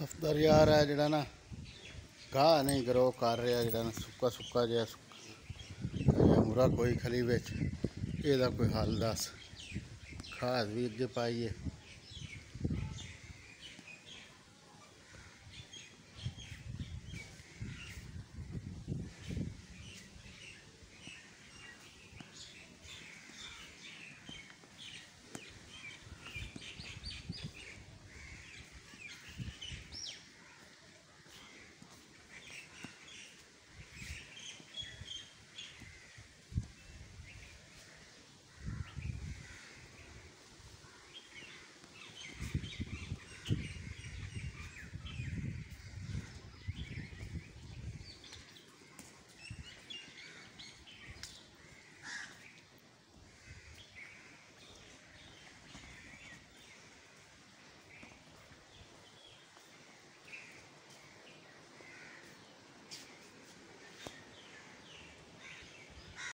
ਸਫਦਰ ਯਾਰ ਹੈ ਜਿਹੜਾ ਨਾ, ਗਾਹ ਨਹੀਂ ਗਰੋ ਕਰ ਰਿਹਾ ਜਿਹੜਾ ਨਾ, ਸੁੱਕਾ ਸੁੱਕਾ ਜਿਹਾ ਸੁੱਕਾ ਮੁਰਾ ਕੋਈ ਖਲੀ ਵਿੱਚ, ਇਹਦਾ ਕੋਈ ਹੱਲ ਦੱਸ। ਖਾਦ ਵੀ ਅੱਗੇ ਪਾਈਏ।